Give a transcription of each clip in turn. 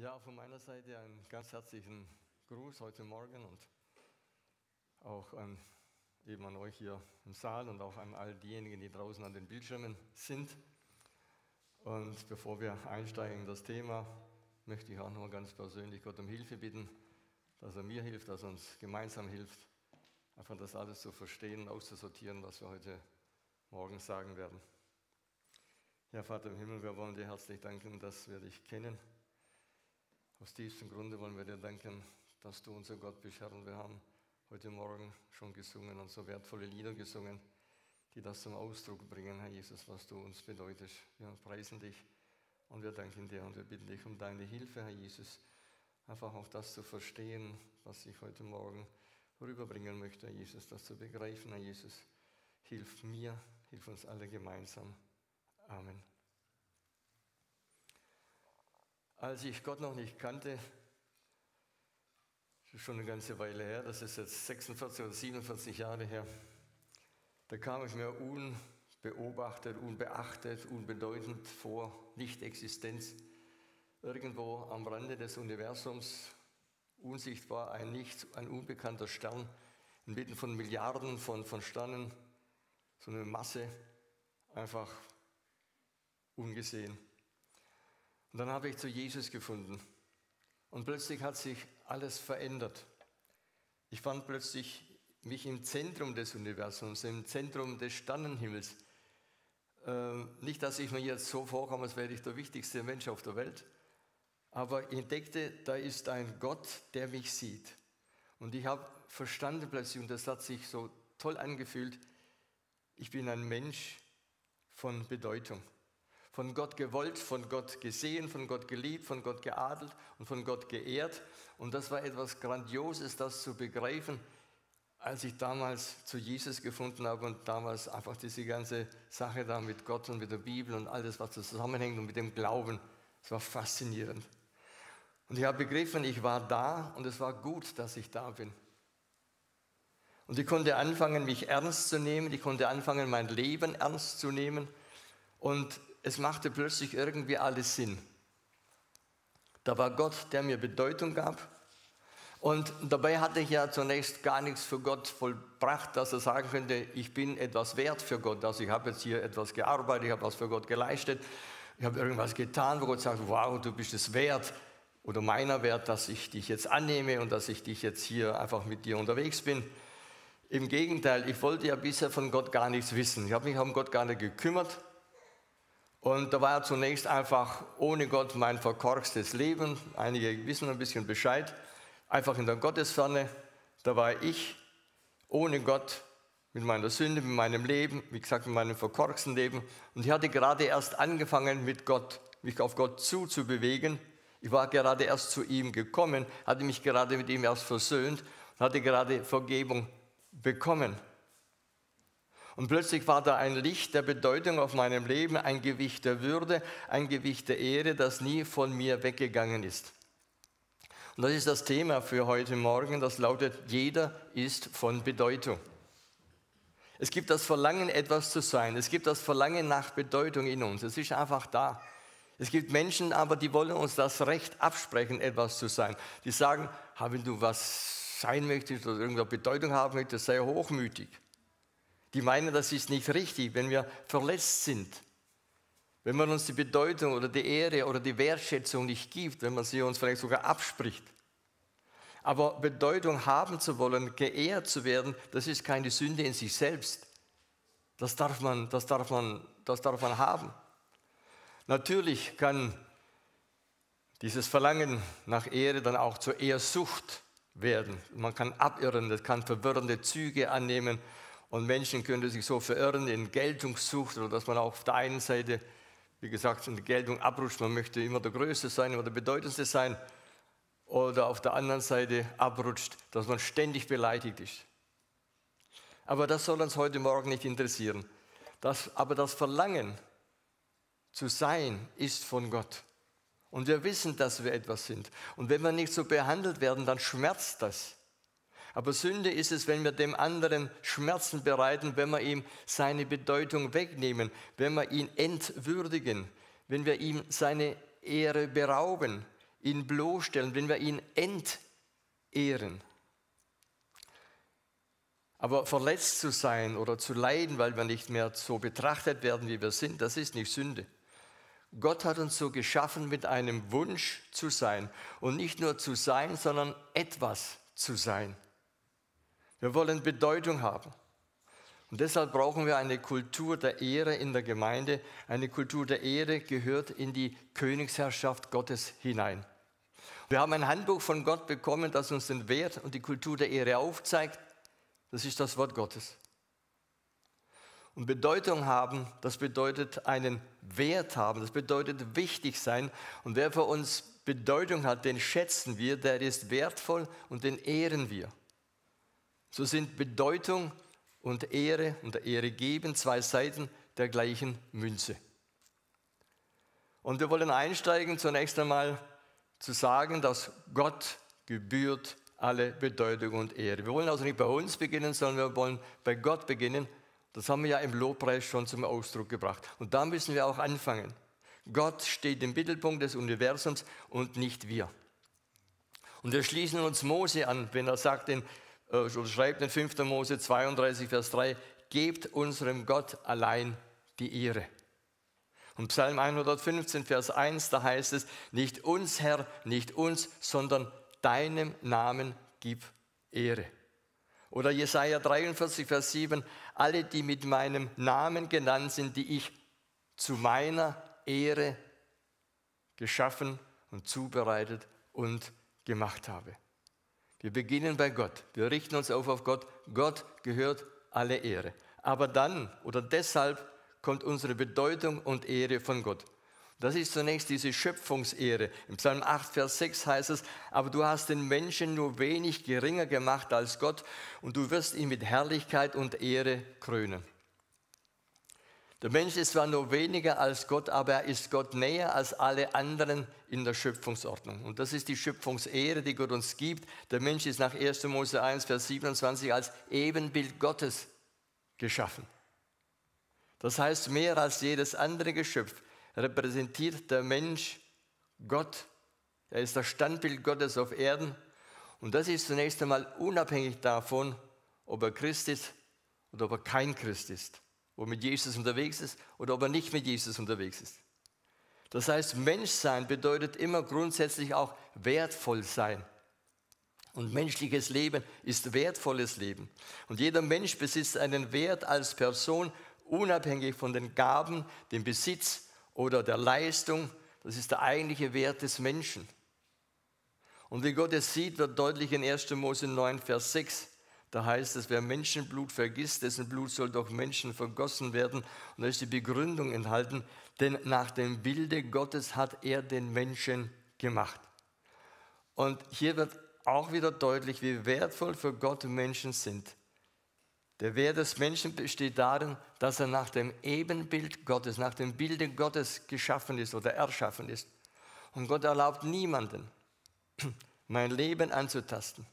Ja, von meiner Seite einen ganz herzlichen Gruß heute Morgen und auch an, eben an euch hier im Saal und auch an all diejenigen, die draußen an den Bildschirmen sind. Und bevor wir einsteigen in das Thema, möchte ich auch noch ganz persönlich Gott um Hilfe bitten, dass er mir hilft, dass er uns gemeinsam hilft, einfach das alles zu verstehen, auszusortieren, was wir heute Morgen sagen werden. Ja, Vater im Himmel, wir wollen dir herzlich danken, dass wir dich kennen. Aus diesem Grunde wollen wir dir danken, dass du unser Gott bist, Herr. Und wir haben heute Morgen schon gesungen und so wertvolle Lieder gesungen, die das zum Ausdruck bringen, Herr Jesus, was du uns bedeutest. Wir preisen dich und wir danken dir und wir bitten dich um deine Hilfe, Herr Jesus, einfach auch das zu verstehen, was ich heute Morgen rüberbringen möchte, Herr Jesus, das zu begreifen, Herr Jesus. Hilf mir, hilf uns alle gemeinsam. Amen. Als ich Gott noch nicht kannte, das ist schon eine ganze Weile her, das ist jetzt 46 oder 47 Jahre her, da kam ich mir unbeobachtet, unbeachtet, unbedeutend vor, nicht Existenz, irgendwo am Rande des Universums, unsichtbar, ein Nichts, ein unbekannter Stern, inmitten von Milliarden von, von Sternen, so eine Masse, einfach ungesehen. Und dann habe ich zu Jesus gefunden. Und plötzlich hat sich alles verändert. Ich fand plötzlich mich im Zentrum des Universums, im Zentrum des Sternenhimmels. Ähm, nicht, dass ich mir jetzt so vorkomme, als wäre ich der wichtigste Mensch auf der Welt, aber ich entdeckte, da ist ein Gott, der mich sieht. Und ich habe verstanden plötzlich, und das hat sich so toll angefühlt, ich bin ein Mensch von Bedeutung von Gott gewollt, von Gott gesehen, von Gott geliebt, von Gott geadelt und von Gott geehrt. Und das war etwas Grandioses, das zu begreifen, als ich damals zu Jesus gefunden habe und damals einfach diese ganze Sache da mit Gott und mit der Bibel und alles, was zusammenhängt und mit dem Glauben. Es war faszinierend. Und ich habe begriffen, ich war da und es war gut, dass ich da bin. Und ich konnte anfangen, mich ernst zu nehmen. Ich konnte anfangen, mein Leben ernst zu nehmen. Und es machte plötzlich irgendwie alles Sinn. Da war Gott, der mir Bedeutung gab. Und dabei hatte ich ja zunächst gar nichts für Gott vollbracht, dass er sagen könnte, ich bin etwas wert für Gott. Also ich habe jetzt hier etwas gearbeitet, ich habe was für Gott geleistet, ich habe irgendwas getan, wo Gott sagt, wow, du bist es wert oder meiner wert, dass ich dich jetzt annehme und dass ich dich jetzt hier einfach mit dir unterwegs bin. Im Gegenteil, ich wollte ja bisher von Gott gar nichts wissen. Ich habe mich um Gott gar nicht gekümmert. Und da war zunächst einfach ohne Gott mein verkorkstes Leben. Einige wissen ein bisschen Bescheid. Einfach in der Gottesferne. Da war ich ohne Gott mit meiner Sünde, mit meinem Leben, wie gesagt, mit meinem verkorksten Leben. Und ich hatte gerade erst angefangen, mit Gott, mich auf Gott zuzubewegen. Ich war gerade erst zu ihm gekommen, hatte mich gerade mit ihm erst versöhnt und hatte gerade Vergebung bekommen. Und plötzlich war da ein Licht der Bedeutung auf meinem Leben, ein Gewicht der Würde, ein Gewicht der Ehre, das nie von mir weggegangen ist. Und das ist das Thema für heute Morgen, das lautet, jeder ist von Bedeutung. Es gibt das Verlangen, etwas zu sein. Es gibt das Verlangen nach Bedeutung in uns. Es ist einfach da. Es gibt Menschen aber, die wollen uns das Recht absprechen, etwas zu sein. Die sagen, wenn du was sein möchtest oder irgendeine Bedeutung haben möchtest, sei hochmütig. Die meinen, das ist nicht richtig, wenn wir verletzt sind, wenn man uns die Bedeutung oder die Ehre oder die Wertschätzung nicht gibt, wenn man sie uns vielleicht sogar abspricht. Aber Bedeutung haben zu wollen, geehrt zu werden, das ist keine Sünde in sich selbst. Das darf man, das darf man, das darf man haben. Natürlich kann dieses Verlangen nach Ehre dann auch zur Ehrsucht werden. Man kann abirren, das kann verwirrende Züge annehmen und Menschen können sich so verirren in Geltungssucht oder dass man auf der einen Seite, wie gesagt, in die Geltung abrutscht, man möchte immer der Größte sein oder der Bedeutendste sein. Oder auf der anderen Seite abrutscht, dass man ständig beleidigt ist. Aber das soll uns heute Morgen nicht interessieren. Das, aber das Verlangen zu sein ist von Gott. Und wir wissen, dass wir etwas sind. Und wenn wir nicht so behandelt werden, dann schmerzt das. Aber Sünde ist es, wenn wir dem anderen Schmerzen bereiten, wenn wir ihm seine Bedeutung wegnehmen, wenn wir ihn entwürdigen, wenn wir ihm seine Ehre berauben, ihn bloßstellen, wenn wir ihn entehren. Aber verletzt zu sein oder zu leiden, weil wir nicht mehr so betrachtet werden, wie wir sind, das ist nicht Sünde. Gott hat uns so geschaffen mit einem Wunsch zu sein. Und nicht nur zu sein, sondern etwas zu sein. Wir wollen Bedeutung haben. Und deshalb brauchen wir eine Kultur der Ehre in der Gemeinde. Eine Kultur der Ehre gehört in die Königsherrschaft Gottes hinein. Wir haben ein Handbuch von Gott bekommen, das uns den Wert und die Kultur der Ehre aufzeigt. Das ist das Wort Gottes. Und Bedeutung haben, das bedeutet einen Wert haben, das bedeutet wichtig sein. Und wer für uns Bedeutung hat, den schätzen wir, der ist wertvoll und den ehren wir. So sind Bedeutung und Ehre und Ehre geben zwei Seiten der gleichen Münze. Und wir wollen einsteigen zunächst einmal zu sagen, dass Gott gebührt alle Bedeutung und Ehre. Wir wollen also nicht bei uns beginnen, sondern wir wollen bei Gott beginnen. Das haben wir ja im Lobpreis schon zum Ausdruck gebracht. Und da müssen wir auch anfangen. Gott steht im Mittelpunkt des Universums und nicht wir. Und wir schließen uns Mose an, wenn er sagt in, äh, schreibt in 5. Mose 32, Vers 3, gebt unserem Gott allein die Ehre. Und Psalm 115, Vers 1, da heißt es, nicht uns Herr, nicht uns, sondern deinem Namen gib Ehre. Oder Jesaja 43, Vers 7, alle, die mit meinem Namen genannt sind, die ich zu meiner Ehre geschaffen und zubereitet und gemacht habe. Wir beginnen bei Gott. Wir richten uns auf auf Gott. Gott gehört alle Ehre. Aber dann oder deshalb kommt unsere Bedeutung und Ehre von Gott. Das ist zunächst diese Schöpfungsehre. Im Psalm 8, Vers 6 heißt es, aber du hast den Menschen nur wenig geringer gemacht als Gott und du wirst ihn mit Herrlichkeit und Ehre krönen. Der Mensch ist zwar nur weniger als Gott, aber er ist Gott näher als alle anderen in der Schöpfungsordnung. Und das ist die Schöpfungsehre, die Gott uns gibt. Der Mensch ist nach 1. Mose 1, Vers 27 als Ebenbild Gottes geschaffen. Das heißt, mehr als jedes andere Geschöpf repräsentiert der Mensch Gott. Er ist das Standbild Gottes auf Erden. Und das ist zunächst einmal unabhängig davon, ob er Christ ist oder ob er kein Christ ist, ob er mit Jesus unterwegs ist oder ob er nicht mit Jesus unterwegs ist. Das heißt, Menschsein bedeutet immer grundsätzlich auch wertvoll sein. Und menschliches Leben ist wertvolles Leben. Und jeder Mensch besitzt einen Wert als Person, unabhängig von den Gaben, dem Besitz oder der Leistung, das ist der eigentliche Wert des Menschen. Und wie Gott es sieht, wird deutlich in 1. Mose 9, Vers 6. Da heißt es, wer Menschenblut vergisst, dessen Blut soll durch Menschen vergossen werden. Und da ist die Begründung enthalten, denn nach dem Bilde Gottes hat er den Menschen gemacht. Und hier wird auch wieder deutlich, wie wertvoll für Gott Menschen sind. Der Wert des Menschen besteht darin, dass er nach dem Ebenbild Gottes, nach dem Bilde Gottes geschaffen ist oder erschaffen ist. Und Gott erlaubt niemanden, mein Leben anzutasten,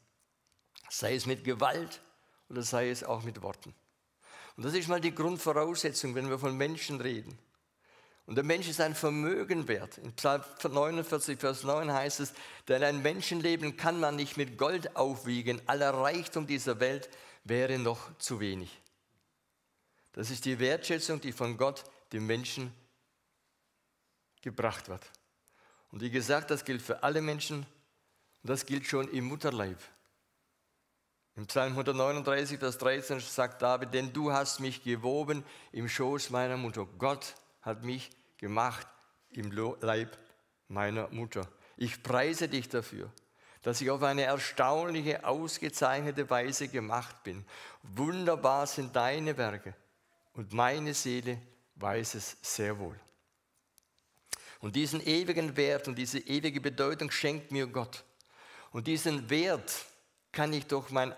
sei es mit Gewalt oder sei es auch mit Worten. Und das ist mal die Grundvoraussetzung, wenn wir von Menschen reden. Und der Mensch ist ein Vermögen wert. In Psalm 49, Vers 9 heißt es, denn ein Menschenleben kann man nicht mit Gold aufwiegen. Aller Reichtum dieser Welt wäre noch zu wenig. Das ist die Wertschätzung, die von Gott dem Menschen gebracht wird. Und wie gesagt, das gilt für alle Menschen und das gilt schon im Mutterleib. Im Psalm 139, Vers 13 sagt David, denn du hast mich gewoben im Schoß meiner Mutter. Gott hat mich gemacht im Leib meiner Mutter. Ich preise dich dafür dass ich auf eine erstaunliche, ausgezeichnete Weise gemacht bin. Wunderbar sind deine Werke und meine Seele weiß es sehr wohl. Und diesen ewigen Wert und diese ewige Bedeutung schenkt mir Gott. Und diesen Wert kann ich durch mein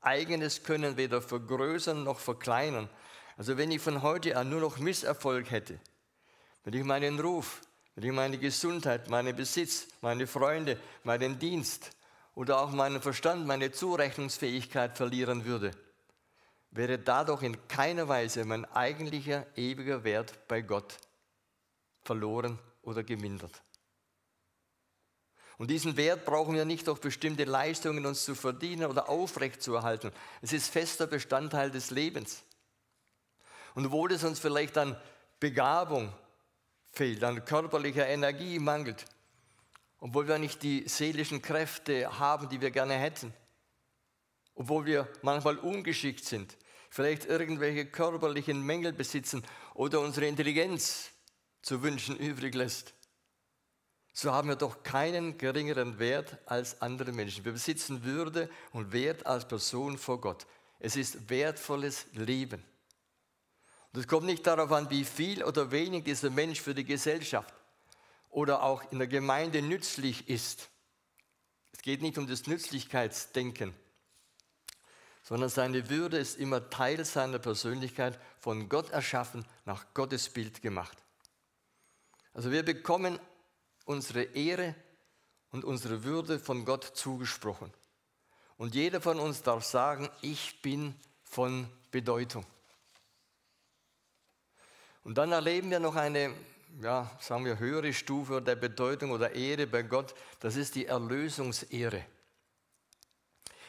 eigenes Können weder vergrößern noch verkleinern. Also wenn ich von heute an nur noch Misserfolg hätte, wenn ich meinen Ruf, wenn ich meine Gesundheit, meinen Besitz, meine Freunde, meinen Dienst oder auch meinen Verstand, meine Zurechnungsfähigkeit verlieren würde, wäre dadurch in keiner Weise mein eigentlicher ewiger Wert bei Gott verloren oder gemindert. Und diesen Wert brauchen wir nicht durch bestimmte Leistungen uns zu verdienen oder aufrechtzuerhalten. Es ist fester Bestandteil des Lebens. Und obwohl es uns vielleicht an Begabung fehlt, an körperlicher Energie mangelt, obwohl wir nicht die seelischen Kräfte haben, die wir gerne hätten, obwohl wir manchmal ungeschickt sind, vielleicht irgendwelche körperlichen Mängel besitzen oder unsere Intelligenz zu wünschen übrig lässt, so haben wir doch keinen geringeren Wert als andere Menschen. Wir besitzen Würde und Wert als Person vor Gott. Es ist wertvolles Leben. Und es kommt nicht darauf an, wie viel oder wenig dieser Mensch für die Gesellschaft oder auch in der Gemeinde nützlich ist. Es geht nicht um das Nützlichkeitsdenken, sondern seine Würde ist immer Teil seiner Persönlichkeit, von Gott erschaffen, nach Gottes Bild gemacht. Also wir bekommen unsere Ehre und unsere Würde von Gott zugesprochen. Und jeder von uns darf sagen, ich bin von Bedeutung. Und dann erleben wir noch eine, ja, sagen wir, höhere Stufe der Bedeutung oder Ehre bei Gott. Das ist die Erlösungsehre.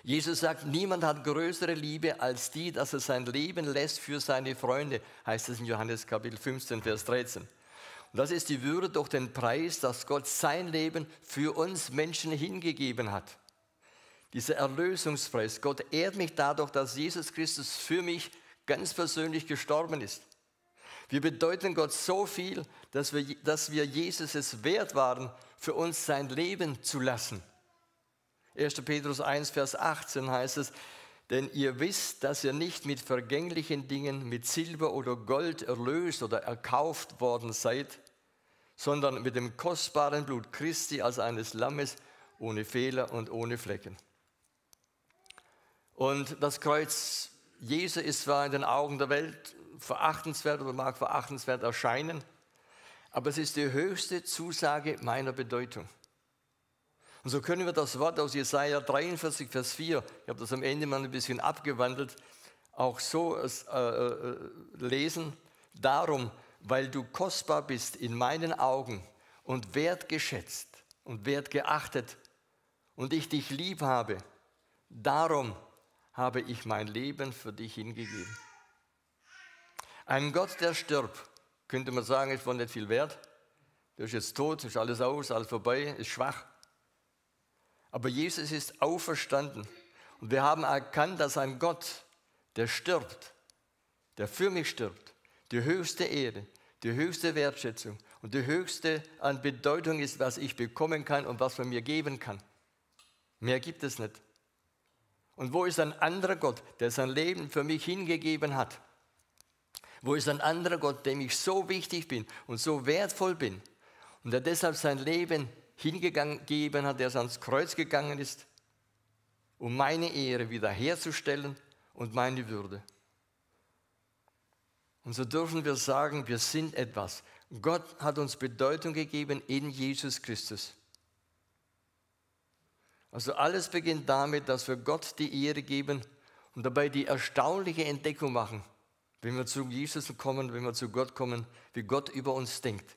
Jesus sagt, niemand hat größere Liebe als die, dass er sein Leben lässt für seine Freunde, heißt es in Johannes Kapitel 15, Vers 13. Und das ist die Würde durch den Preis, dass Gott sein Leben für uns Menschen hingegeben hat. Dieser Erlösungspreis. Gott ehrt mich dadurch, dass Jesus Christus für mich ganz persönlich gestorben ist. Wir bedeuten Gott so viel, dass wir, dass wir Jesus es wert waren, für uns sein Leben zu lassen. 1. Petrus 1, Vers 18 heißt es, denn ihr wisst, dass ihr nicht mit vergänglichen Dingen, mit Silber oder Gold erlöst oder erkauft worden seid, sondern mit dem kostbaren Blut Christi als eines Lammes ohne Fehler und ohne Flecken. Und das Kreuz Jesu ist zwar in den Augen der Welt verachtenswert oder mag verachtenswert erscheinen, aber es ist die höchste Zusage meiner Bedeutung. Und so können wir das Wort aus Jesaja 43, Vers 4, ich habe das am Ende mal ein bisschen abgewandelt, auch so äh, äh, lesen. Darum, weil du kostbar bist in meinen Augen und wertgeschätzt und wertgeachtet und ich dich lieb habe, darum habe ich mein Leben für dich hingegeben. Ein Gott, der stirbt, könnte man sagen, ist von nicht viel wert. Der ist jetzt tot, ist alles aus, alles vorbei, ist schwach. Aber Jesus ist auferstanden. Und wir haben erkannt, dass ein Gott, der stirbt, der für mich stirbt, die höchste Ehre, die höchste Wertschätzung und die höchste an Bedeutung ist, was ich bekommen kann und was man mir geben kann. Mehr gibt es nicht. Und wo ist ein anderer Gott, der sein Leben für mich hingegeben hat? Wo ist ein anderer Gott, dem ich so wichtig bin und so wertvoll bin und der deshalb sein Leben hingegeben hat, der ans Kreuz gegangen ist, um meine Ehre wiederherzustellen und meine Würde. Und so dürfen wir sagen, wir sind etwas. Gott hat uns Bedeutung gegeben in Jesus Christus. Also alles beginnt damit, dass wir Gott die Ehre geben und dabei die erstaunliche Entdeckung machen, wenn wir zu Jesus kommen, wenn wir zu Gott kommen, wie Gott über uns denkt.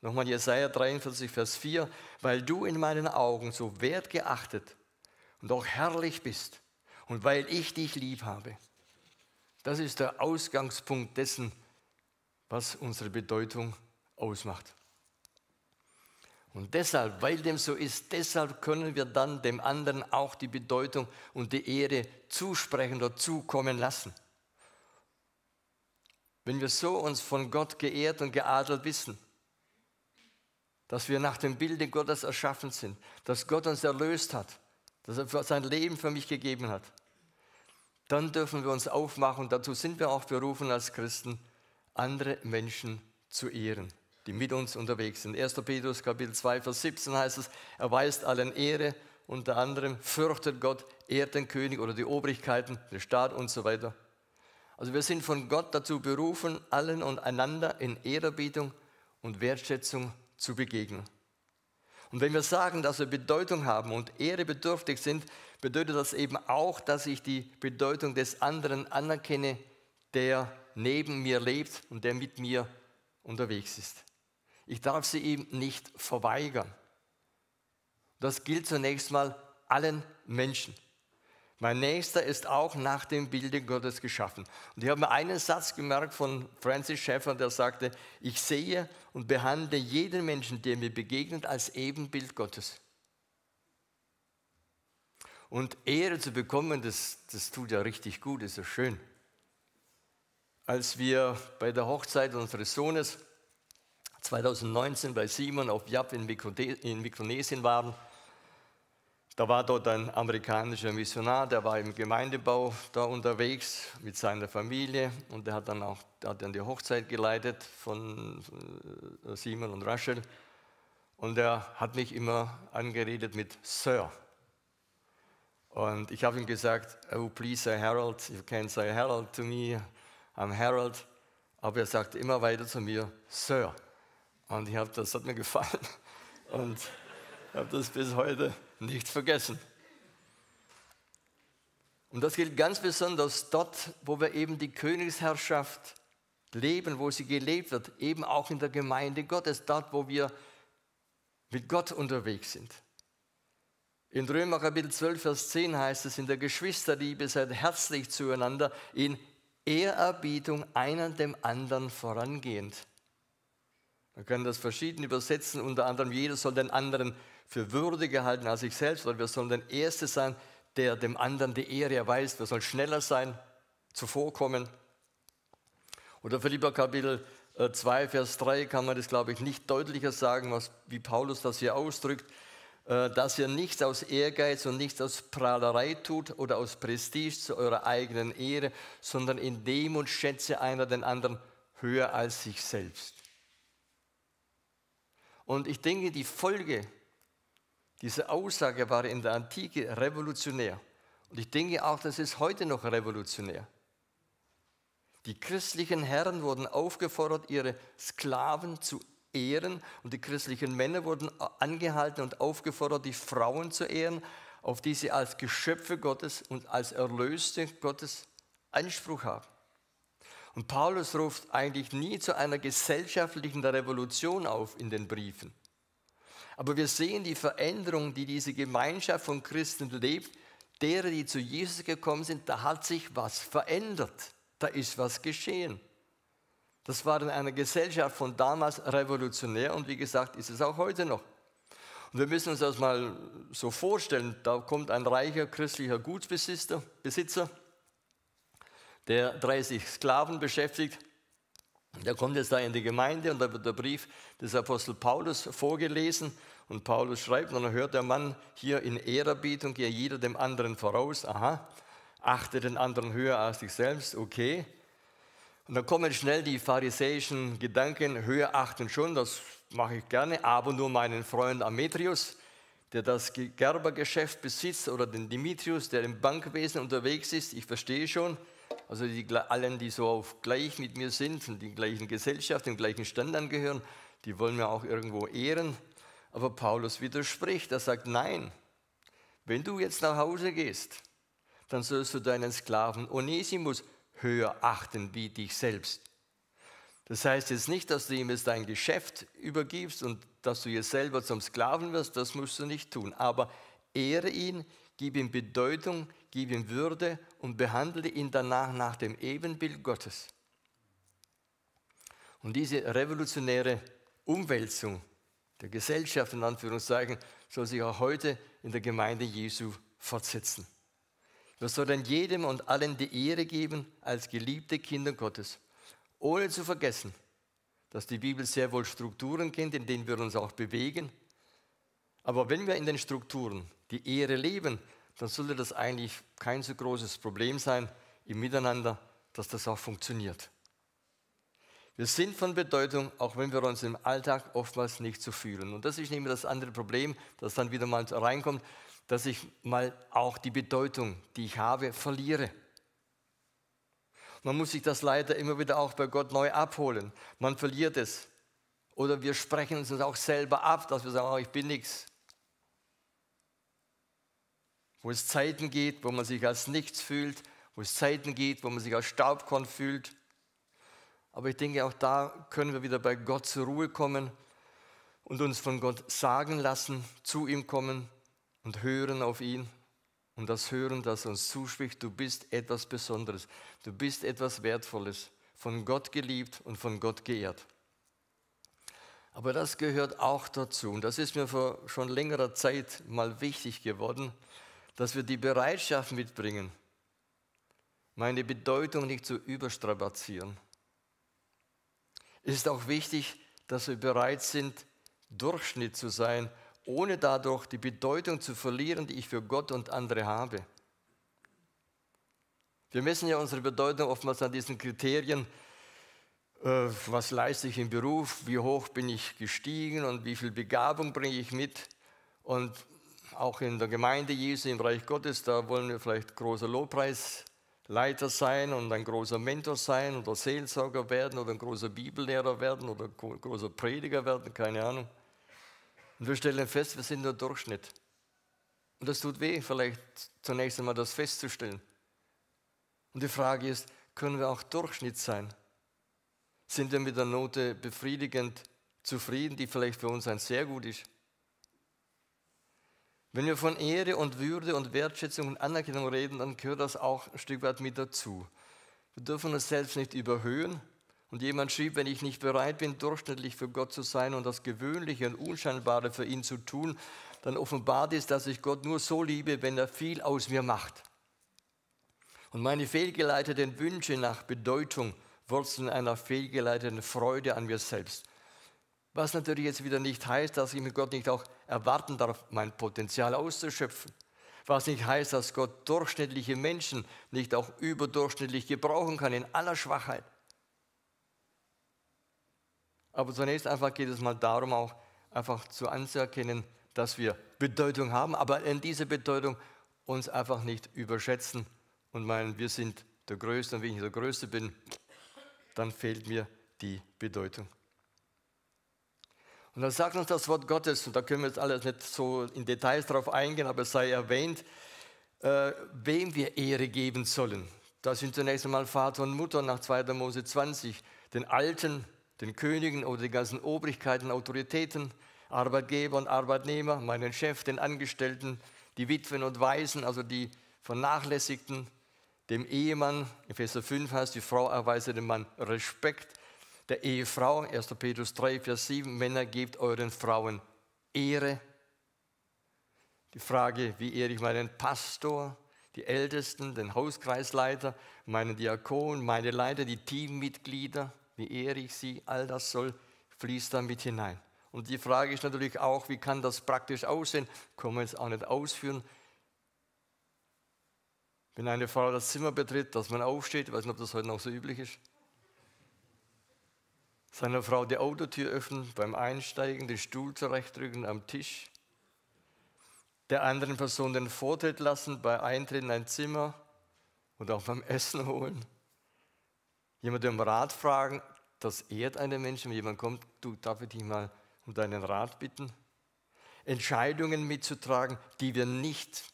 Nochmal Jesaja 43, Vers 4, weil du in meinen Augen so wertgeachtet und auch herrlich bist und weil ich dich lieb habe. Das ist der Ausgangspunkt dessen, was unsere Bedeutung ausmacht. Und deshalb, weil dem so ist, deshalb können wir dann dem anderen auch die Bedeutung und die Ehre zusprechen oder zukommen lassen. Wenn wir so uns von Gott geehrt und geadelt wissen, dass wir nach dem Bilde Gottes erschaffen sind, dass Gott uns erlöst hat, dass er sein Leben für mich gegeben hat. Dann dürfen wir uns aufmachen, dazu sind wir auch berufen als Christen, andere Menschen zu ehren, die mit uns unterwegs sind. 1. Petrus Kapitel 2, Vers 17 heißt es, er weist allen Ehre, unter anderem fürchtet Gott, ehrt den König oder die Obrigkeiten, den Staat und so weiter. Also wir sind von Gott dazu berufen, allen und einander in Ehrerbietung und Wertschätzung zu begegnen. Und wenn wir sagen, dass wir Bedeutung haben und Ehre bedürftig sind, bedeutet das eben auch, dass ich die Bedeutung des anderen anerkenne, der neben mir lebt und der mit mir unterwegs ist. Ich darf sie ihm nicht verweigern. Das gilt zunächst mal allen Menschen. Mein Nächster ist auch nach dem Bilde Gottes geschaffen. Und ich habe mir einen Satz gemerkt von Francis Schaeffer, der sagte, ich sehe und behandle jeden Menschen, der mir begegnet, als Ebenbild Gottes. Und Ehre zu bekommen, das, das tut ja richtig gut, ist ja schön. Als wir bei der Hochzeit unseres Sohnes 2019 bei Simon auf Yap in Mikronesien waren, da war dort ein amerikanischer Missionar, der war im Gemeindebau da unterwegs mit seiner Familie und der hat dann auch hat dann die Hochzeit geleitet von äh, Simon und Rachel. Und er hat mich immer angeredet mit Sir. Und ich habe ihm gesagt, oh please say Harold, you can say Harold to me, I'm Harold. Aber er sagte immer weiter zu mir, Sir. Und ich habe das hat mir gefallen und habe das bis heute nicht vergessen. Und das gilt ganz besonders dort, wo wir eben die Königsherrschaft leben, wo sie gelebt wird, eben auch in der Gemeinde Gottes, dort, wo wir mit Gott unterwegs sind. In Römer Kapitel 12, Vers 10 heißt es, in der Geschwisterliebe seid herzlich zueinander, in Ehrerbietung einer dem anderen vorangehend. Man kann das verschieden übersetzen, unter anderem jeder soll den anderen für würdiger halten als sich selbst, weil wir sollen der Erste sein, der dem anderen die Ehre erweist. Wir sollen schneller sein, zuvorkommen. Oder Philipper Kapitel 2, äh, Vers 3 kann man das, glaube ich, nicht deutlicher sagen, was, wie Paulus das hier ausdrückt, äh, dass ihr nichts aus Ehrgeiz und nichts aus Prahlerei tut oder aus Prestige zu eurer eigenen Ehre, sondern in Demut schätze einer den anderen höher als sich selbst. Und ich denke, die Folge diese Aussage war in der Antike revolutionär. Und ich denke auch, das ist heute noch revolutionär. Die christlichen Herren wurden aufgefordert, ihre Sklaven zu ehren und die christlichen Männer wurden angehalten und aufgefordert, die Frauen zu ehren, auf die sie als Geschöpfe Gottes und als Erlöste Gottes Anspruch haben. Und Paulus ruft eigentlich nie zu einer gesellschaftlichen Revolution auf in den Briefen. Aber wir sehen die Veränderung, die diese Gemeinschaft von Christen lebt. Derer, die zu Jesus gekommen sind, da hat sich was verändert. Da ist was geschehen. Das war in einer Gesellschaft von damals revolutionär und wie gesagt, ist es auch heute noch. Und wir müssen uns das mal so vorstellen, da kommt ein reicher christlicher Gutsbesitzer, Besitzer, der 30 Sklaven beschäftigt. Der kommt jetzt da in die Gemeinde und da wird der Brief des Apostel Paulus vorgelesen. Und Paulus schreibt und dann hört der Mann hier in Ehrerbietung, gehe jeder dem anderen voraus, aha, achte den anderen höher als dich selbst, okay. Und dann kommen schnell die pharisäischen Gedanken, höher achten schon, das mache ich gerne, aber nur meinen Freund Ametrius, der das Gerbergeschäft besitzt, oder den Dimitrius, der im Bankwesen unterwegs ist, ich verstehe schon, also die, allen, die so auf gleich mit mir sind und die gleichen Gesellschaft, dem gleichen Stand angehören, die wollen wir auch irgendwo ehren. Aber Paulus widerspricht, er sagt, nein, wenn du jetzt nach Hause gehst, dann sollst du deinen Sklaven Onesimus höher achten wie dich selbst. Das heißt jetzt nicht, dass du ihm jetzt dein Geschäft übergibst und dass du jetzt selber zum Sklaven wirst, das musst du nicht tun. Aber ehre ihn, gib ihm Bedeutung, gib ihm Würde und behandle ihn danach nach dem Ebenbild Gottes. Und diese revolutionäre Umwälzung der Gesellschaft, in Anführungszeichen, soll sich auch heute in der Gemeinde Jesu fortsetzen. Wir sollen jedem und allen die Ehre geben als geliebte Kinder Gottes, ohne zu vergessen, dass die Bibel sehr wohl Strukturen kennt, in denen wir uns auch bewegen. Aber wenn wir in den Strukturen die Ehre leben, dann sollte das eigentlich kein so großes Problem sein im Miteinander, dass das auch funktioniert. Wir sind von Bedeutung, auch wenn wir uns im Alltag oftmals nicht so fühlen. Und das ist nämlich das andere Problem, das dann wieder mal reinkommt, dass ich mal auch die Bedeutung, die ich habe, verliere. Man muss sich das leider immer wieder auch bei Gott neu abholen. Man verliert es. Oder wir sprechen uns das auch selber ab, dass wir sagen, oh, ich bin nichts wo es Zeiten geht, wo man sich als nichts fühlt, wo es Zeiten geht, wo man sich als Staubkorn fühlt. Aber ich denke, auch da können wir wieder bei Gott zur Ruhe kommen und uns von Gott sagen lassen, zu ihm kommen und hören auf ihn und das Hören, das uns zuspricht, du bist etwas Besonderes, du bist etwas Wertvolles, von Gott geliebt und von Gott geehrt. Aber das gehört auch dazu und das ist mir vor schon längerer Zeit mal wichtig geworden, dass wir die Bereitschaft mitbringen, meine Bedeutung nicht zu überstrapazieren. Es ist auch wichtig, dass wir bereit sind, Durchschnitt zu sein, ohne dadurch die Bedeutung zu verlieren, die ich für Gott und andere habe. Wir messen ja unsere Bedeutung oftmals an diesen Kriterien, äh, was leiste ich im Beruf, wie hoch bin ich gestiegen und wie viel Begabung bringe ich mit. Und auch in der Gemeinde Jesu im Reich Gottes, da wollen wir vielleicht großer Lobpreisleiter sein und ein großer Mentor sein oder Seelsorger werden oder ein großer Bibellehrer werden oder großer Prediger werden, keine Ahnung. Und wir stellen fest, wir sind nur Durchschnitt. Und das tut weh, vielleicht zunächst einmal das festzustellen. Und die Frage ist, können wir auch Durchschnitt sein? Sind wir mit der Note befriedigend zufrieden, die vielleicht für uns ein sehr gut ist? Wenn wir von Ehre und Würde und Wertschätzung und Anerkennung reden, dann gehört das auch ein Stück weit mit dazu. Wir dürfen uns selbst nicht überhöhen, und jemand schrieb, wenn ich nicht bereit bin, durchschnittlich für Gott zu sein und das Gewöhnliche und Unscheinbare für ihn zu tun, dann offenbart ist, dass ich Gott nur so liebe, wenn er viel aus mir macht. Und meine fehlgeleiteten Wünsche nach Bedeutung wurzeln einer fehlgeleiteten Freude an mir selbst. Was natürlich jetzt wieder nicht heißt, dass ich mit Gott nicht auch erwarten darf, mein Potenzial auszuschöpfen. Was nicht heißt, dass Gott durchschnittliche Menschen nicht auch überdurchschnittlich gebrauchen kann in aller Schwachheit. Aber zunächst einfach geht es mal darum, auch einfach zu anzuerkennen, dass wir Bedeutung haben, aber in dieser Bedeutung uns einfach nicht überschätzen und meinen, wir sind der Größte und wenn ich der Größte bin, dann fehlt mir die Bedeutung. Und dann sagt uns das Wort Gottes, und da können wir jetzt alles nicht so in Details drauf eingehen, aber es sei erwähnt, äh, wem wir Ehre geben sollen. Das sind zunächst einmal Vater und Mutter nach 2. Mose 20, den Alten, den Königen oder den ganzen Obrigkeiten, Autoritäten, Arbeitgeber und Arbeitnehmer, meinen Chef, den Angestellten, die Witwen und Waisen, also die Vernachlässigten, dem Ehemann, Epheser 5 heißt, die Frau erweise dem Mann Respekt, der Ehefrau, 1. Petrus 3, Vers 7, Männer gebt euren Frauen Ehre. Die Frage, wie ehre ich meinen Pastor, die Ältesten, den Hauskreisleiter, meinen Diakon, meine Leiter, die Teammitglieder, wie ehre ich sie, all das soll, fließt da mit hinein. Und die Frage ist natürlich auch, wie kann das praktisch aussehen? Können wir jetzt auch nicht ausführen. Wenn eine Frau das Zimmer betritt, dass man aufsteht, ich weiß nicht, ob das heute noch so üblich ist. Seiner Frau die Autotür öffnen, beim Einsteigen den Stuhl zurechtrücken am Tisch. Der anderen Person den Vortritt lassen, bei Eintritt in ein Zimmer und auch beim Essen holen. Jemand um Rat fragen, das ehrt einen Menschen, wenn jemand kommt, du darf ich dich mal um deinen Rat bitten. Entscheidungen mitzutragen, die wir nicht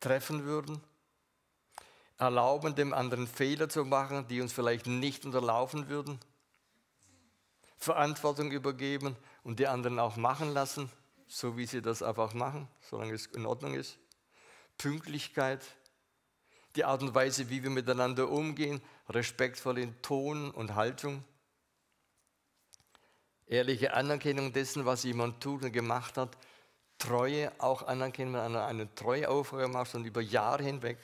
treffen würden. Erlauben, dem anderen Fehler zu machen, die uns vielleicht nicht unterlaufen würden. Verantwortung übergeben und die anderen auch machen lassen, so wie sie das einfach machen, solange es in Ordnung ist. Pünktlichkeit, die Art und Weise, wie wir miteinander umgehen, respektvoll in Ton und Haltung, ehrliche Anerkennung dessen, was jemand tut und gemacht hat, Treue auch anerkennen, wenn einer eine treue Aufgabe macht und über Jahre hinweg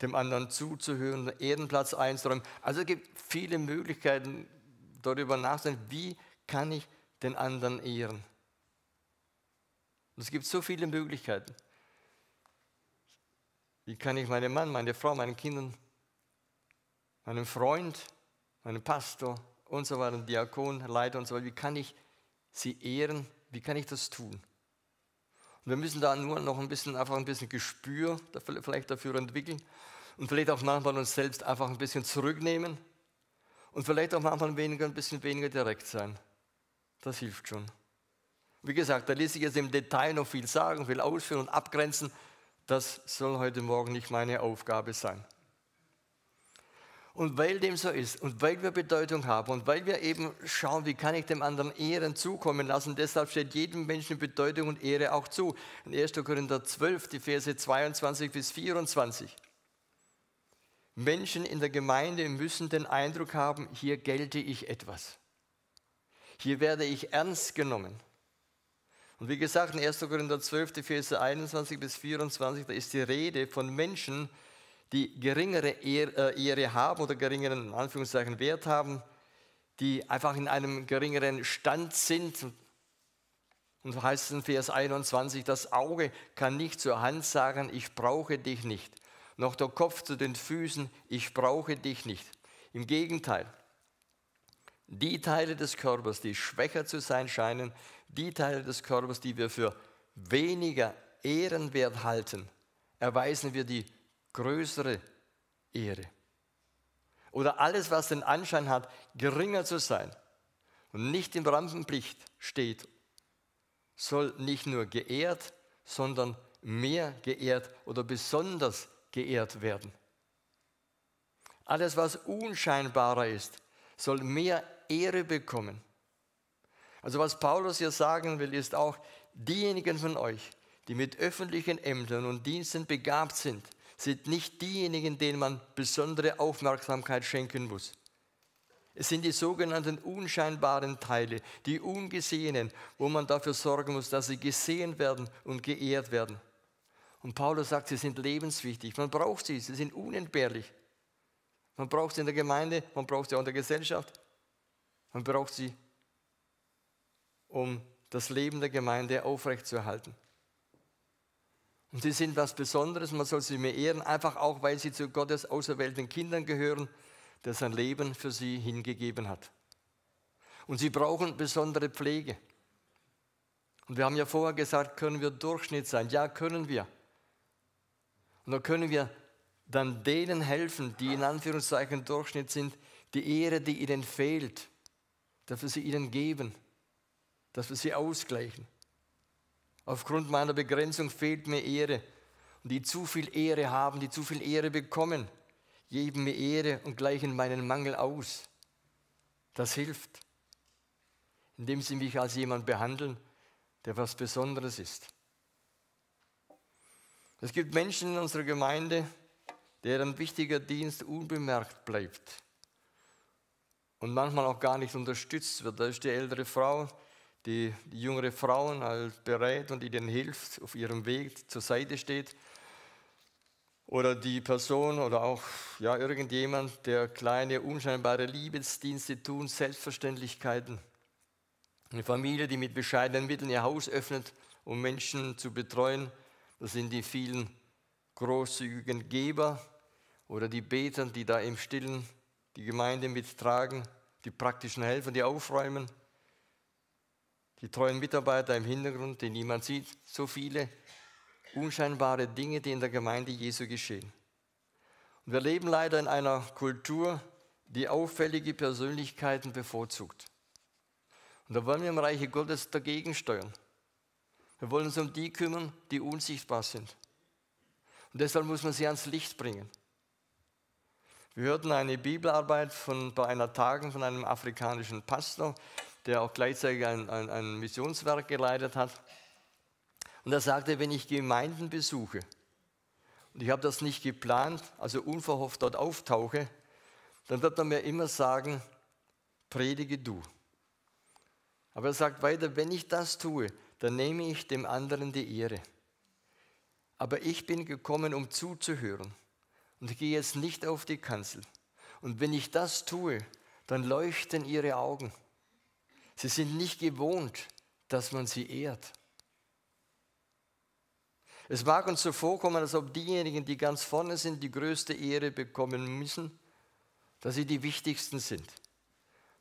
dem anderen zuzuhören, Ehrenplatz einzuräumen. Also es gibt viele Möglichkeiten, darüber nachzudenken, wie kann ich den anderen ehren. Und es gibt so viele Möglichkeiten. Wie kann ich meinem Mann, meine Frau, meinen Kindern meinem Freund, meinem Pastor und so weiter, Diakon, Leiter und so weiter, wie kann ich sie ehren? Wie kann ich das tun? Und wir müssen da nur noch ein bisschen, einfach ein bisschen Gespür vielleicht dafür entwickeln und vielleicht auch manchmal uns selbst einfach ein bisschen zurücknehmen und vielleicht auch manchmal weniger, ein bisschen weniger direkt sein. Das hilft schon. Wie gesagt, da ließ ich jetzt im Detail noch viel sagen, viel ausführen und abgrenzen. Das soll heute Morgen nicht meine Aufgabe sein. Und weil dem so ist und weil wir Bedeutung haben und weil wir eben schauen, wie kann ich dem anderen Ehren zukommen lassen, deshalb steht jedem Menschen Bedeutung und Ehre auch zu. In 1. Korinther 12, die Verse 22 bis 24. Menschen in der Gemeinde müssen den Eindruck haben, hier gelte ich etwas. Hier werde ich ernst genommen. Und wie gesagt, in 1. Korinther 12, die Verse 21 bis 24, da ist die Rede von Menschen, die geringere äh, Ehre haben oder geringeren Anführungszeichen Wert haben, die einfach in einem geringeren Stand sind. Und so heißt es in Vers 21, das Auge kann nicht zur Hand sagen, ich brauche dich nicht, noch der Kopf zu den Füßen, ich brauche dich nicht. Im Gegenteil, die Teile des Körpers, die schwächer zu sein scheinen, die Teile des Körpers, die wir für weniger ehrenwert halten, erweisen wir die größere Ehre. Oder alles, was den Anschein hat, geringer zu sein und nicht im Rampenlicht steht, soll nicht nur geehrt, sondern mehr geehrt oder besonders geehrt werden. Alles, was unscheinbarer ist, soll mehr Ehre bekommen. Also was Paulus hier sagen will, ist auch, diejenigen von euch, die mit öffentlichen Ämtern und Diensten begabt sind, sind nicht diejenigen, denen man besondere Aufmerksamkeit schenken muss. Es sind die sogenannten unscheinbaren Teile, die ungesehenen, wo man dafür sorgen muss, dass sie gesehen werden und geehrt werden. Und Paulus sagt, sie sind lebenswichtig. Man braucht sie, sie sind unentbehrlich. Man braucht sie in der Gemeinde, man braucht sie auch in der Gesellschaft. Man braucht sie, um das Leben der Gemeinde aufrechtzuerhalten. Und sie sind was Besonderes, man soll sie mehr ehren, einfach auch, weil sie zu Gottes auserwählten Kindern gehören, der sein Leben für sie hingegeben hat. Und sie brauchen besondere Pflege. Und wir haben ja vorher gesagt, können wir Durchschnitt sein? Ja, können wir. Und da können wir dann denen helfen, die in Anführungszeichen Durchschnitt sind, die Ehre, die ihnen fehlt, dass wir sie ihnen geben, dass wir sie ausgleichen. Aufgrund meiner Begrenzung fehlt mir Ehre. Und die zu viel Ehre haben, die zu viel Ehre bekommen, geben mir Ehre und gleichen meinen Mangel aus. Das hilft, indem sie mich als jemand behandeln, der was Besonderes ist. Es gibt Menschen in unserer Gemeinde, deren wichtiger Dienst unbemerkt bleibt und manchmal auch gar nicht unterstützt wird. Da ist die ältere Frau, die, die jüngere Frauen halt berät und ihnen hilft, auf ihrem Weg zur Seite steht. Oder die Person oder auch ja, irgendjemand, der kleine, unscheinbare Liebesdienste tun, Selbstverständlichkeiten. Eine Familie, die mit bescheidenen Mitteln ihr Haus öffnet, um Menschen zu betreuen. Das sind die vielen großzügigen Geber oder die Beter, die da im Stillen die Gemeinde mittragen, die praktischen Helfer, die aufräumen die treuen Mitarbeiter im Hintergrund, die niemand sieht, so viele unscheinbare Dinge, die in der Gemeinde Jesu geschehen. Und wir leben leider in einer Kultur, die auffällige Persönlichkeiten bevorzugt. Und da wollen wir im Reiche Gottes dagegen steuern. Wir wollen uns um die kümmern, die unsichtbar sind. Und deshalb muss man sie ans Licht bringen. Wir hörten eine Bibelarbeit von, bei einer Tagung von einem afrikanischen Pastor, der auch gleichzeitig ein, ein, ein Missionswerk geleitet hat. Und er sagte, wenn ich Gemeinden besuche, und ich habe das nicht geplant, also unverhofft dort auftauche, dann wird er mir immer sagen, predige du. Aber er sagt weiter, wenn ich das tue, dann nehme ich dem anderen die Ehre. Aber ich bin gekommen, um zuzuhören. Und gehe jetzt nicht auf die Kanzel. Und wenn ich das tue, dann leuchten ihre Augen. Sie sind nicht gewohnt, dass man sie ehrt. Es mag uns so vorkommen, als ob diejenigen, die ganz vorne sind, die größte Ehre bekommen müssen, dass sie die wichtigsten sind.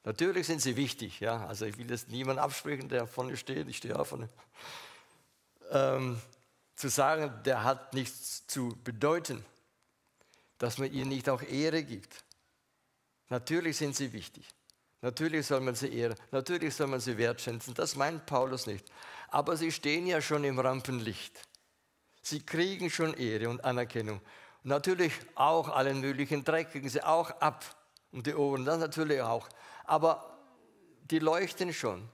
Natürlich sind sie wichtig, ja. Also ich will das niemand absprechen, der vorne steht. Ich stehe auch vorne. Ähm, zu sagen, der hat nichts zu bedeuten, dass man ihnen nicht auch Ehre gibt. Natürlich sind sie wichtig. Natürlich soll man sie ehren, natürlich soll man sie wertschätzen, das meint Paulus nicht. Aber sie stehen ja schon im Rampenlicht. Sie kriegen schon Ehre und Anerkennung. Natürlich auch allen möglichen Dreck kriegen sie auch ab und die Ohren, das natürlich auch. Aber die leuchten schon.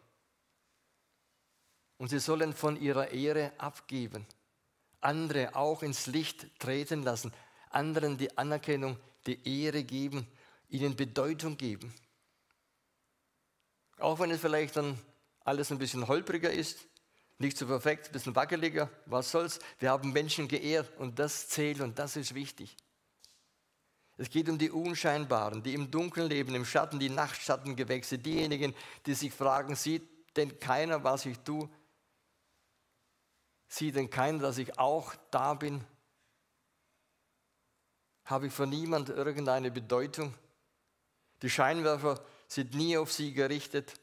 Und sie sollen von ihrer Ehre abgeben, andere auch ins Licht treten lassen, anderen die Anerkennung, die Ehre geben, ihnen Bedeutung geben. Auch wenn es vielleicht dann alles ein bisschen holpriger ist, nicht so perfekt, ein bisschen wackeliger, was soll's. Wir haben Menschen geehrt und das zählt und das ist wichtig. Es geht um die Unscheinbaren, die im Dunkeln leben, im Schatten, die Nachtschattengewächse, diejenigen, die sich fragen, sieht denn keiner, was ich tue? Sieht denn keiner, dass ich auch da bin? Habe ich für niemand irgendeine Bedeutung? Die Scheinwerfer sind nie auf sie gerichtet.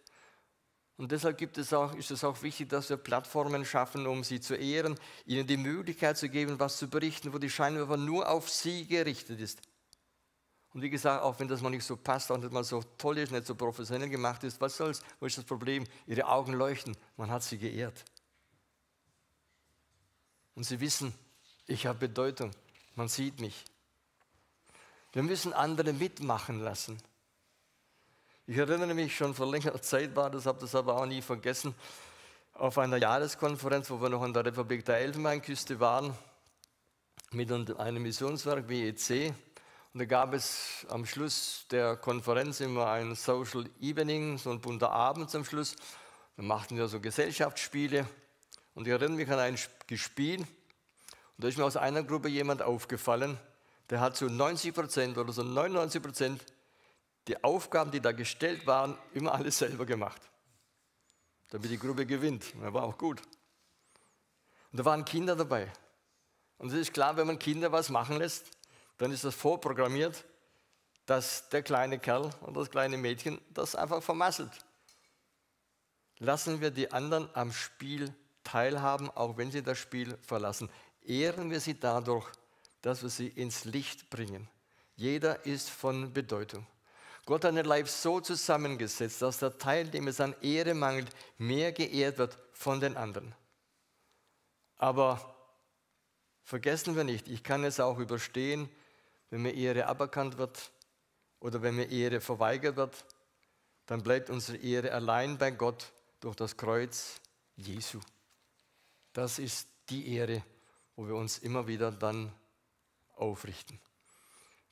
Und deshalb gibt es auch, ist es auch wichtig, dass wir Plattformen schaffen, um sie zu ehren, ihnen die Möglichkeit zu geben, was zu berichten, wo die Scheinwerfer nur auf sie gerichtet ist. Und wie gesagt, auch wenn das mal nicht so passt, auch nicht mal so toll ist, nicht so professionell gemacht ist, was soll's? Wo ist das Problem? Ihre Augen leuchten, man hat sie geehrt. Und sie wissen, ich habe Bedeutung, man sieht mich. Wir müssen andere mitmachen lassen. Ich erinnere mich schon vor längerer Zeit war das, habe das aber auch nie vergessen, auf einer Jahreskonferenz, wo wir noch in der Republik der Elfenbeinküste waren, mit einem Missionswerk WEC. Und da gab es am Schluss der Konferenz immer ein Social Evening, so ein bunter Abend zum Schluss. Da machten wir so Gesellschaftsspiele. Und ich erinnere mich an ein Spiel. Und da ist mir aus einer Gruppe jemand aufgefallen, der hat zu 90 Prozent oder so 99 Prozent die Aufgaben, die da gestellt waren, immer alles selber gemacht. Damit die Gruppe gewinnt. Das war auch gut. Und da waren Kinder dabei. Und es ist klar, wenn man Kinder was machen lässt, dann ist das vorprogrammiert, dass der kleine Kerl oder das kleine Mädchen das einfach vermasselt. Lassen wir die anderen am Spiel teilhaben, auch wenn sie das Spiel verlassen. Ehren wir sie dadurch, dass wir sie ins Licht bringen. Jeder ist von Bedeutung. Gott hat den Leib so zusammengesetzt, dass der Teil, dem es an Ehre mangelt, mehr geehrt wird von den anderen. Aber vergessen wir nicht, ich kann es auch überstehen, wenn mir Ehre aberkannt wird oder wenn mir Ehre verweigert wird, dann bleibt unsere Ehre allein bei Gott durch das Kreuz Jesu. Das ist die Ehre, wo wir uns immer wieder dann aufrichten.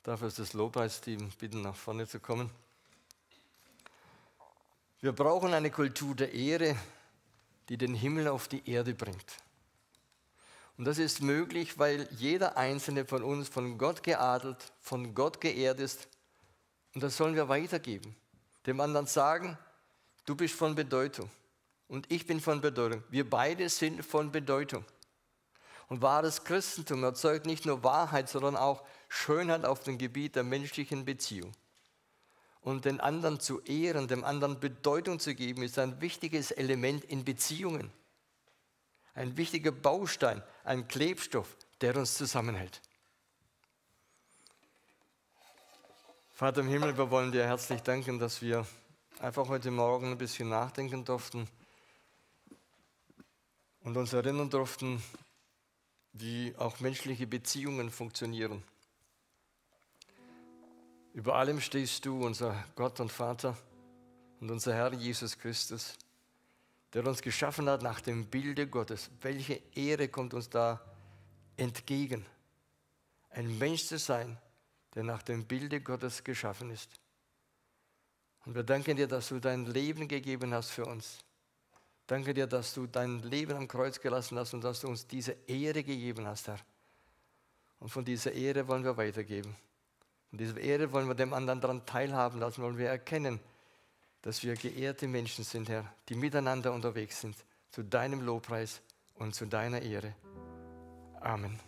Dafür ist das Lobpreisteam bitten, nach vorne zu kommen. Wir brauchen eine Kultur der Ehre, die den Himmel auf die Erde bringt. Und das ist möglich, weil jeder einzelne von uns von Gott geadelt, von Gott geehrt ist. Und das sollen wir weitergeben. Dem anderen sagen, du bist von Bedeutung und ich bin von Bedeutung. Wir beide sind von Bedeutung. Und wahres Christentum erzeugt nicht nur Wahrheit, sondern auch Schönheit auf dem Gebiet der menschlichen Beziehung. Und den anderen zu ehren, dem anderen Bedeutung zu geben, ist ein wichtiges Element in Beziehungen ein wichtiger Baustein, ein Klebstoff, der uns zusammenhält. Vater im Himmel, wir wollen dir herzlich danken, dass wir einfach heute Morgen ein bisschen nachdenken durften und uns erinnern durften, wie auch menschliche Beziehungen funktionieren. Über allem stehst du, unser Gott und Vater und unser Herr Jesus Christus der uns geschaffen hat nach dem Bilde Gottes. Welche Ehre kommt uns da entgegen? Ein Mensch zu sein, der nach dem Bilde Gottes geschaffen ist. Und wir danken dir, dass du dein Leben gegeben hast für uns. Danke dir, dass du dein Leben am Kreuz gelassen hast und dass du uns diese Ehre gegeben hast, Herr. Und von dieser Ehre wollen wir weitergeben. Und diese Ehre wollen wir dem anderen daran teilhaben lassen, wollen wir erkennen, dass wir geehrte Menschen sind, Herr, die miteinander unterwegs sind, zu deinem Lobpreis und zu deiner Ehre. Amen.